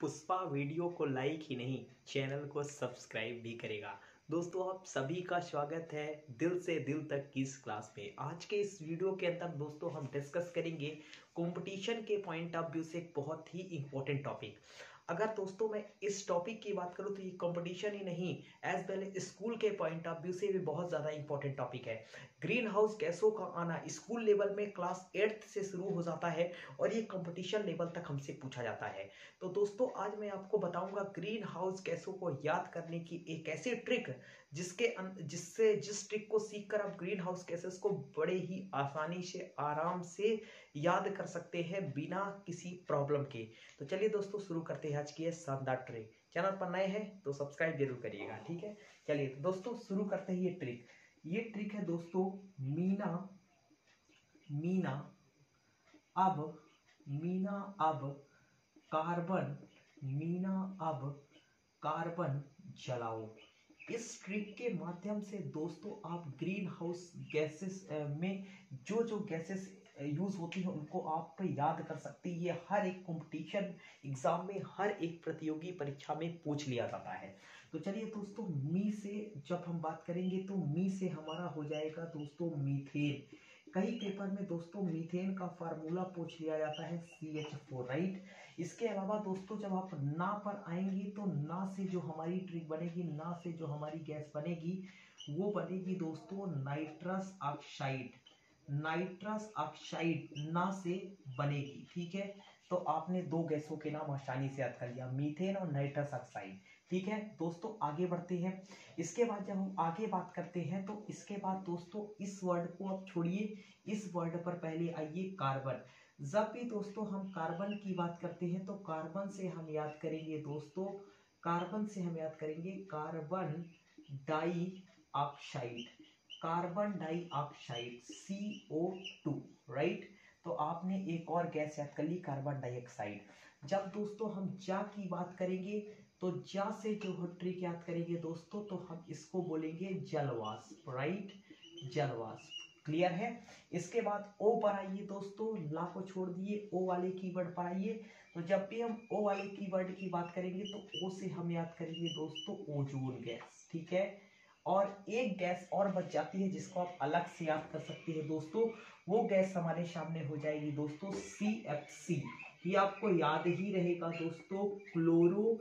Pushpa video को like ही नहीं, चैनल को सब्सक्राइब भी करेगा। दोस्तों, आप सभी का स्वागत है दिल से दिल तक की इस क्लास में। आज के इस वीडियो के अंदर दोस्तों, हम डिस्कस करेंगे कंपटीशन के पॉइंट ऑफ़ व्यू से एक बहुत ही इंपॉर्टेंट टॉपिक अगर दोस्तों मैं इस टॉपिक की बात करूँ तो ये कंपटीशन ही नहीं। एज वेल स्कूल के पॉइंट ऑफ़ व्यू से भी बहुत ज़्यादा इंपॉर्टेंट टॉपिक है। ग्रीन हाउस गैसों का आना स्कूल लेवल में क्लास एट्थ से शुरू हो जाता है और ये कंपटीशन लेवल तक हमसे पूछा जाता है। तो दोस्तों, आज मैं आपको बताऊँगा ग्रीन हाउस गैसों को याद करने की एक ऐसी ट्रिक जिसके जिससे, जिस ट्रिक को सीखकर आप ग्रीन हाउस गैसेस को बड़े ही आसानी से, आराम से याद कर सकते हैं बिना किसी प्रॉब्लम के। तो चलिए दोस्तों, शुरू करते हैं आज की ये शानदार ट्रिक। चैनल पर नए हैं तो सब्सक्राइब ज़रूर करिएगा, ठीक है? चलिए तो दोस्तों, शुरू करते हैं ये ट्रिक। ये ट्रिक है दोस्तों, मीना मीना, अब मीना, अब कार्बन, मीना, अब कार्बन जलाओ। इस ट्रिक के माध्यम से दोस्तों, आप ग्रीन हाउस गैसेस में जो जो गैसेस यूज़ होती है, उनको आप याद कर सकते हैं। ये हर एक कंपटीशन एग्ज़ाम में, हर एक प्रतियोगी परीक्षा में पूछ लिया जाता है। तो चलिए दोस्तों, मी से जब हम बात करेंगे तो मी से हमारा हो जाएगा दोस्तों मीथेन। कई पेपर में दोस्तों मीथेन का फार्मूला पूछ लिया जाता है सी एच फोर राइट इसके अलावा दोस्तों, जब आप ना पर आएँगे तो ना से जो हमारी ट्रिक बनेगी, ना से जो हमारी गैस बनेगी, वो बनेगी दोस्तों नाइट्रस ऑक्साइड नाइट्रस ऑक्साइड ना से बनेगी, ठीक है? तो आपने दो गैसों के नाम आसानी से याद कर लिया, मीथेन और नाइट्रस ऑक्साइड, ठीक है? दोस्तों, आगे बढ़ते हैं। इसके बाद जब हम आगे बात करते हैं तो इसके बाद दोस्तों, इस वर्ड को आप छोड़िए। इस वर्ड पर पहले आइए, कार्बन। जब भी दोस्तों हम कार्बन की बात करते हैं तो कार्बन से हम याद करेंगे दोस्तों, कार्बन से हम याद करेंगे carbon dioxide carbon dioxide C O two right तो आपने एक और गैस याद कर ली कार्बन डाइऑक्साइड जब दोस्तों हम जा की बात करेंगे तो जा से जो ट्रिक याद करेंगे दोस्तों तो हम इसको बोलेंगे जलवाष्प राइट जलवाष्प. क्लियर है? इसके बाद ओ पर आइए दोस्तों, ला को छोड़ दिए ओ वाले कीवर्ड पर आइए. तो जब भी हम ओ वाले कीवर्ड की बात करेंगे तो ओ से हम याद करेंगे दोस्तों ओजोन गैस ठीक है? और एक गैस और बच जाती है जिसको आप अलग से याद कर सकते हैं। दोस्तों, वो गैस हमारे सामने हो जाएगी। दोस्तों सी एफ़ सी ये आपको याद ही रहेगा दोस्तों, क्लोरो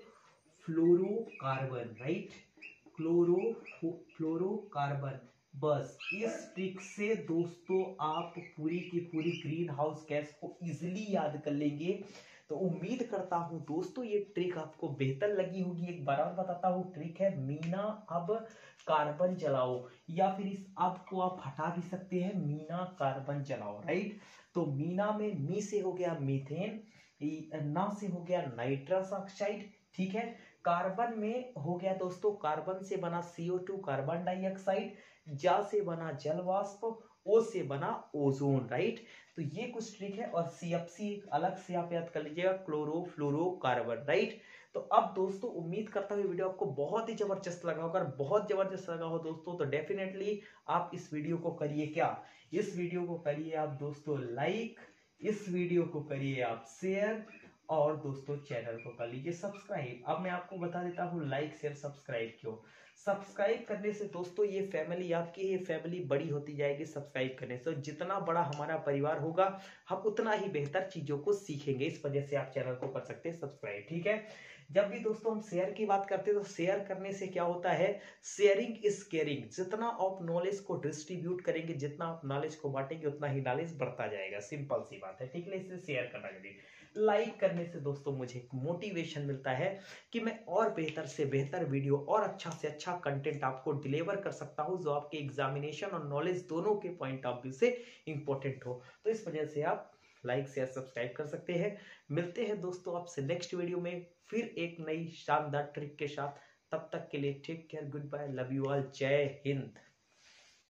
फ्लोरो कार्बन राइट क्लोरो फ्लोरो कार्बन बस, इस ट्रिक से दोस्तों, आप पूरी की पूरी ग्रीन हाउस गैस को इजीली याद कर लेंगे। तो उम्मीद करता हूँ, दोस्तों, ये ट्रिक आपको बेहतर लगी होगी। एक बार और बताता हूँ ट्रिक है मीना अब कार्बन जलाओ, या फिर इस अब को आप हटा भी सकते हैं, मीना कार्बन जलाओ राइट तो मीना में मी से हो गया मीथेन ना से हो गया नाइट्रस ऑक्साइड ठीक है? कार्बन में हो गया दोस्तों कार्बन से बना टू कार्बन डाइऑक्साइड जा से बना जल वाष्प ओ से बना ओजोन राइट तो ये कुछ ट्रिक है और सी एफ़ सी अलग से आप याद कर लीजिएगा क्लोरो फ्लोरो कार्बन राइट तो अब दोस्तों, उम्मीद करता हूँ वीडियो आपको बहुत ही ज़बरदस्त लगा होगा बहुत ज़बरदस्त लगा हो दोस्तों। तो डेफिनेटली आप इस वीडियो को करिए क्या? इस वीडियो को करिए आप दोस्तों लाइक इस वीडियो को करिए आप शेयर और दोस्तों, चैनल को कर लीजिए सब्सक्राइब। अब मैं आपको बता देता हूँ लाइक शेयर सब्सक्राइब क्यों? सब्सक्राइब करने से दोस्तों, ये फैमिली आपकी, ये फैमिली बड़ी होती जाएगी सब्सक्राइब करने से। जितना बड़ा हमारा परिवार होगा, हम उतना ही बेहतर चीज़ों को सीखेंगे। इस वजह से आप चैनल को कर सकते हैं सब्सक्राइब ठीक है? जब भी दोस्तों हम शेयर की बात करते हैं तो शेयर करने से क्या होता है? शेयरिंग इज़ केयरिंग जितना आप नॉलेज को डिस्ट्रीब्यूट करेंगे, जितना आप नॉलेज को बांटेंगे, उतना ही नॉलेज बढ़ता जाएगा। सिंपल सी बात है, ठीक है इसलिए शेयर करना ज़रूरी लाइक करने से दोस्तों मुझे मोटिवेशन मिलता है कि मैं और बेहतर से बेहतर वीडियो और अच्छा से अच्छा कंटेंट आपको डिलीवर कर सकता हूँ, जो आपके एग्जामिनेशन और नॉलेज दोनों के पॉइंट ऑफ़ व्यू से इंपॉर्टेंट हो। तो इस वजह से आप लाइक, शेयर, सब्सक्राइब कर सकते हैं। मिलते हैं दोस्तों आपसे नेक्स्ट वीडियो में। फिर एक नई शानदार ट्रिक के साथ। तब तक के लिए take care goodbye love you all जय हिंद।